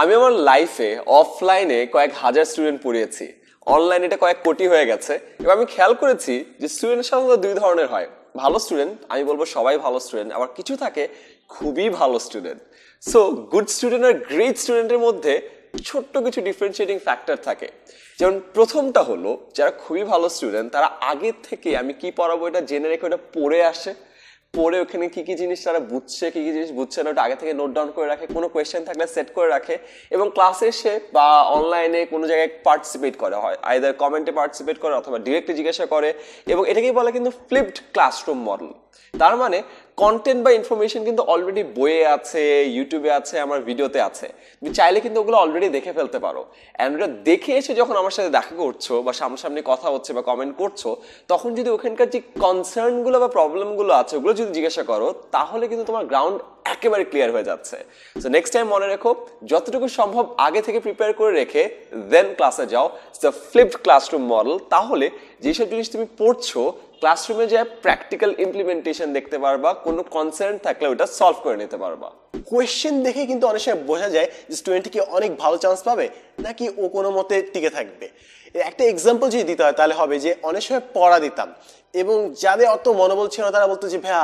আমি আমার লাইফে অফলাইনে কয়েক হাজার স্টুডেন্ট পড়িয়েছি। অনলাইনে এটা কয়েক কোটি হয়ে গেছে। এবং আমি খেয়াল করেছি যে স্টুডেন্ট সাধারণত দুই ধরনের হয়। ভালো স্টুডেন্ট আমি বলব সবাই ভালো স্টুডেন্ট আবার কিছু থাকে খুবই ভালো স্টুডেন্ট সো গুড স্টুডেন্ট আর গ্রেট স্টুডেন্টের মধ্যে ছোট্ট কিছু ডিফারেন্সিয়েটিং ফ্যাক্টর থাকে। যেমন প্রথমটা হলো, যারা খুবই ভালো স্টুডেন্ট তারা আগের থেকে আমি কি পড়াবো এটা জেনে রেখে ওটা পড়ে আসে। পরে ওখানে কী কী জিনিস তারা বুঝছে, কী কী জিনিস বুঝছে না, ওটা আগে থেকে নোট ডাউন করে রাখে, কোনো কোয়েশ্চেন থাকলে সেট করে রাখে এবং ক্লাসে এসে বা অনলাইনে কোনো জায়গায় পার্টিসিপেট করে হয়। আইদার কমেন্টে পার্টিসিপেট করে অথবা ডিরেক্টলি জিজ্ঞাসা করে এবং এটাকেই বলে কিন্তু ফ্লিপড ক্লাসরুম মডেল তার মানে কন্টেন্ট বা ইনফরমেশন কিন্তু অলরেডি বইয়ে আছে ইউটিউবে আছে, আমার ভিডিওতে আছে। তুমি চাইলে কিন্তু ওগুলো অলরেডি দেখে ফেলতে পারো। অ্যান্ড ওটা দেখে এসে যখন আমার সাথে দেখা করছ বা সামনাসামনি কথা হচ্ছে বা কমেন্ট করছ, তখন যদি ওখানকার যে কনসার্নগুলো বা প্রবলেমগুলো আছে, ওগুলো যদি জিজ্ঞাসা করো, তাহলে কিন্তু তোমার গ্রাউন্ড একেবারে ক্লিয়ার হয়ে যাচ্ছে। সো নেক্সট টাইম মনে রেখো, যতটুকু সম্ভব আগে থেকে প্রিপেয়ার করে রেখে দেন ক্লাসে যাও। দ্য ফ্লিপড ক্লাসরুম মডেল তাহলে যেসব জিনিস তুমি পড়ছো ক্লাসরুমে যে প্র্যাকটিক্যাল ইমপ্লিমেন্টেশন দেখতে পারবা, কোনো কনসার্ন থাকলে ওটা সলভ করে নিতে পারবা। কোয়েশ্চেন দেখে কিন্তু অনেক সময় বোঝা যায় যে স্টুডেন্ট কি অনেক ভালো চান্স পাবে, নাকি ও কোনো মতে টিকে থাকবে। একটা এক্সাম্পল যদি দিতে হয়, তাহলে হবে যে অনেক সময় পড়া দিতাম এবং যাদের অত মনোবল ছিল না তারা বলতো যে, ভাইয়া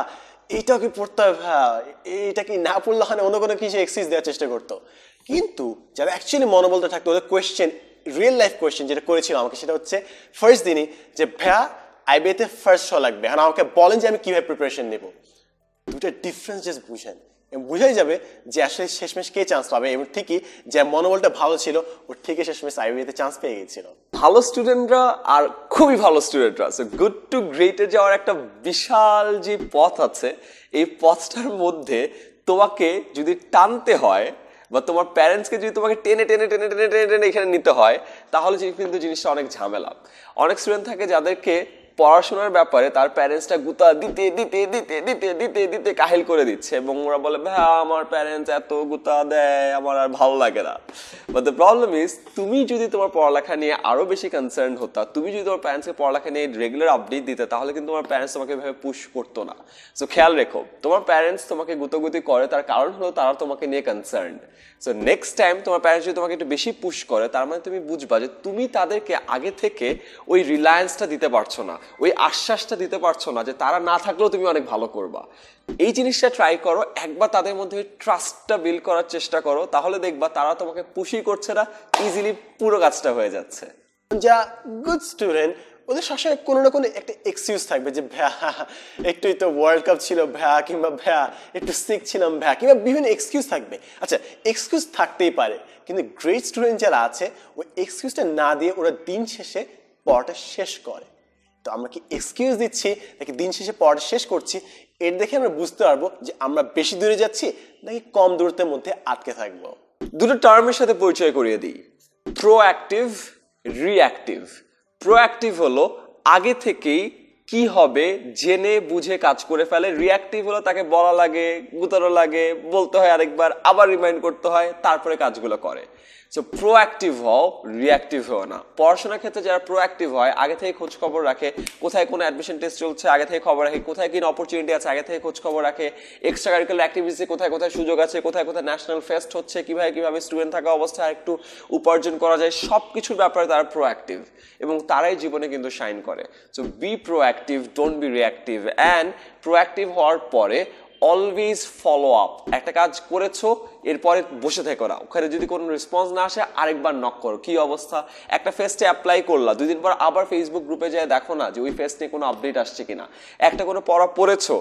এইটাও কি পড়তে হবে ভাই? এইটা কি না পড়লে হয় অন্য কোনো কিছু এক্সিস দেওয়ার চেষ্টা করতো? কিন্তু যারা অ্যাকচুয়ালি মনোবলটা থাকতো, ওদের কোয়েশ্চেন রিয়েল লাইফ কোয়েশ্চেন যেটা করেছিল আমাকে, সেটা হচ্ছে ফার্স্ট দিনই যে, ভাইয়া আইবিএতে ফার্স্ট শো লাগবে। আর আমাকে বলেন যে, আমি কীভাবে প্রিপারেশন নেব? দুটা ডিফারেন্স জাস্ট বুঝেন। বুঝাই যাবে যে আসলে শেষমেশ কে চান্স পাবে? এবং ঠিকই যে মনোবলটা ভালো ছিল, ও ঠিকই শেষমেশ আইবিএতে চান্স পেয়ে গিয়েছিল ভালো স্টুডেন্টরা আর খুবই ভালো স্টুডেন্টরা সো গুড টু গ্রেটে যাওয়ার একটা বিশাল যে পথ আছে, এই পথটার মধ্যে তোমাকে যদি টানতে হয় বা তোমার প্যারেন্টসকে যদি তোমাকে টেনে টেনে টেনে টেনে টেনে টেনে এখানে নিতে হয়, তাহলে কিন্তু জিনিসটা অনেক ঝামেলা। অনেক স্টুডেন্ট থাকে যাদেরকে পড়াশোনার ব্যাপারে তার প্যারেন্টসটা গুতা দিতে দিতে দিতে দিতে দিতে দিতে কাহিল করে দিচ্ছে এবং ওরা বলে, ভাই, আমার প্যারেন্টস এত গুতা দেয়, আমার আর ভালো লাগে না। বাট দ্য প্রবলেম ইজ তুমি যদি তোমার পড়ালেখা নিয়ে আরও বেশি কনসার্ন হতা, তুমি যদি তোমার প্যারেন্টসকে পড়ালেখা নিয়ে রেগুলার আপডেট দিতে, তাহলে কিন্তু তোমার প্যারেন্টস তোমাকে এভাবে পুশ করতো না। সো খেয়াল রেখো, তোমার প্যারেন্টস তোমাকে গুতগুতি করে, তার কারণ হলো তারা তোমাকে নিয়ে কনসার্ন সো নেক্সট টাইম তোমার প্যারেন্টস যদি তোমাকে একটু বেশি পুশ করে, তার মানে তুমি বুঝবা যে তুমি তাদেরকে আগে থেকে ওই রিলায়েন্সটা দিতে পারছ না। ওই আশ্বাসটা দিতে পারছ না যে তারা না থাকলেও তুমি অনেক ভালো করবা। এই জিনিসটা ট্রাই করো, একবার তাদের মধ্যে ট্রাস্টটা বিল্ড করার চেষ্টা করো, তাহলে দেখবা তারা তোমাকে পুশি করছে না ইজিলি পুরো কাজটা হয়ে যাচ্ছে। যা গুড স্টুডেন্ট ওদের সবসময় কোনো না কোনো একটা এক্সকিউজ থাকবে যে, ভ্যা, একটুই তো ওয়ার্ল্ড কাপ ছিল, ভ্যা, কিংবা ভ্যা, একটু সিক ছিলাম, ভ্যা, কিংবা বিভিন্ন এক্সকিউজ থাকবে। আচ্ছা এক্সকিউজ থাকতেই পারে, কিন্তু গ্রেট স্টুডেন্ট যারা আছে, ওই এক্সকিউজটা না দিয়ে ওরা দিন শেষে পড়াটা শেষ করে। তো আমরা কি এক্সকিউজ দিচ্ছি? নাকি দিন শেষে পড়াটা শেষ করছি? এর দেখে আমরা বুঝতে পারব যে আমরা বেশি দূরে যাচ্ছি নাকি কম দূরত্বের মধ্যে আটকে থাকব। দুটো টার্মের সাথে পরিচয় করিয়ে দিই। প্রোঅ্যাক্টিভ রিঅ্যাক্টিভ প্রোঅ্যাক্টিভ হলো আগে থেকেই কি হবে, জেনে বুঝে কাজ করে ফেলে। রিয়াক্টিভ হলো তাকে বলা লাগে, গুতানো লাগে, বলতে হয় আরেকবার, আবার রিমাইন্ড করতে হয়, তারপরে কাজগুলো করে। সো প্রোঅ্যাক্টিভ হও রিয়াক্টিভ হও না। পড়াশোনার ক্ষেত্রে যারা প্রোঅ্যাক্টিভ হয়, আগে থেকে খোঁজ খবর রাখে, কোথায় কোনো অ্যাডমিশন টেস্ট চলছে, আগে থেকে খবর রাখে, কোথায় কি অপরচুনিটি আছে, আগে থেকে খোঁজ খবর রাখে এক্সট্রা কারিকুলার অ্যাক্টিভিটিসে কোথায় কোথায় সুযোগ আছে, কোথায় কোথায় ন্যাশনাল ফেস্ট হচ্ছে, কীভাবে কীভাবে স্টুডেন্ট থাকা অবস্থায় একটু উপার্জন করা যায় সব কিছুর ব্যাপারে তারা প্রোঅ্যাক্টিভ এবং তারাই জীবনে কিন্তু শাইন করে। So be proactive don't be reactive and proactive হওয়ার পরে অলওয়েজ ফলো আপ একটা কাজ করেছ, এরপরে বসে থেকো না। ওখানে যদি কোনো রেসপন্স না আসে, আরেকবার নক করো। কি অবস্থা? একটা ফেস্টে অ্যাপ্লাই করলা। দুই দিন পর আবার ফেসবুক গ্রুপে যায় দেখো না যে ওই ফেস্ট কোনো আপডেট আসছে কিনা। একটা কোনো পড়া পড়েছো,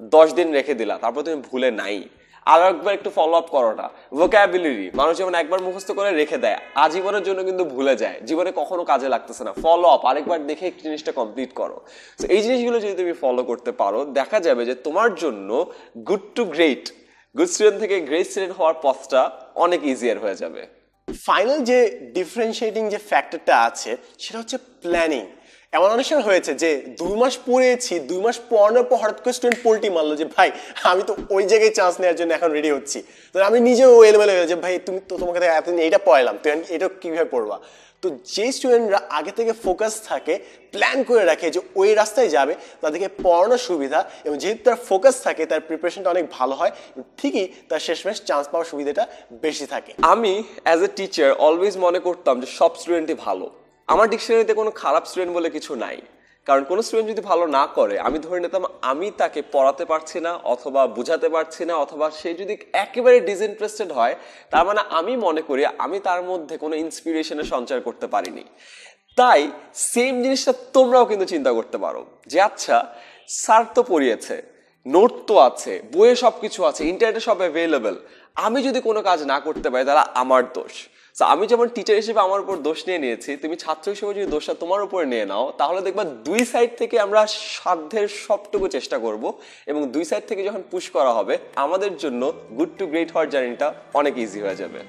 দশ দিন রেখে দিলা। তারপর তুমি ভুলে নাই। আর একবার একটু ফলো আপ করো না। ভোক্যাবিলিটি মানুষ যেমন একবার মুখস্থ করে রেখে দেয়, আজীবনের জন্য কিন্তু ভুলে যায়। জীবনে কখনো কাজে লাগতেছে না। ফলো আপ আরেকবার দেখে একটি জিনিসটা কমপ্লিট করো। তো এই জিনিসগুলো যদি তুমি ফলো করতে পারো, দেখা যাবে যে তোমার জন্য good to great good student থেকে গ্রেট স্টুডেন্ট হওয়ার পথটা অনেক ইজিয়ার হয়ে যাবে। ফাইনাল যে ডিফারেন্সিয়েটিং যে ফ্যাক্টরটা আছে, সেটা হচ্ছে প্ল্যানিং এমন অনেক সময় হয়েছে যে দুই মাস পড়েছি, দুই মাস পড়ানোর পর হঠাৎ করে স্টুডেন্ট পোল্টি মারলো যে, ভাই, আমি তো ওই জায়গায় চান্স নেওয়ার জন্য এখন রেডি হচ্ছি। তো আমি নিজেও এলোমেলো হয়ে যে, ভাই, তুমি তো তোমাকে এতদিন এইটা পড়াইলাম, তো এটা কীভাবে পড়বা? তো যেই স্টুডেন্টরা আগে থেকে ফোকাস থাকে প্ল্যান করে রাখে যে ওই রাস্তায় যাবে, তাদেরকে পড়ানোর সুবিধা এবং যেহেতু তার ফোকাস থাকে, তার প্রিপারেশনটা অনেক ভালো হয়, ঠিকই তার শেষমেশ চান্স পাওয়ার সুবিধাটা বেশি থাকে। আমি অ্যাজ এ টিচার অলওয়েজ মনে করতাম যে সব স্টুডেন্টই ভালো। আমার ডিকশনারিতে কোনো খারাপ স্টুডেন্ট বলে কিছু নাই। কারণ কোনো স্টুডেন্ট যদি ভালো না করে, আমি ধরে নিতাম আমি তাকে পড়াতে পারছি না অথবা বুঝাতে পারছি না অথবা সে যদি একেবারে ডিসইন্টারেস্টেড হয়, তার মানে আমি মনে করি আমি তার মধ্যে কোনো ইন্সপিরেশনের সঞ্চার করতে পারিনি। তাই সেম জিনিসটা তোমরাও কিন্তু চিন্তা করতে পারো যে আচ্ছা স্যার তো পড়িয়েছে নোট তো আছে, বইয়ে সব কিছু আছে ইন্টারনেটে সব অ্যাভেলেবেল আমি যদি কোনো কাজ না করতে পারি, তাহলে আমার দোষ। So, আমি যেমন টিচার হিসেবে আমার উপর দোষ নিয়ে নিয়েছি তুমি ছাত্র হিসেবে যদি দোষটা তোমার উপরে নিয়ে নাও তাহলে দেখবা দুই সাইড থেকে আমরা সাধ্যের সবটুকু চেষ্টা করব এবং দুই সাইড থেকে যখন পুশ করা হবে আমাদের জন্য গুড টু গ্রেট হওয়ার জার্নিটা অনেক ইজি হয়ে যাবে।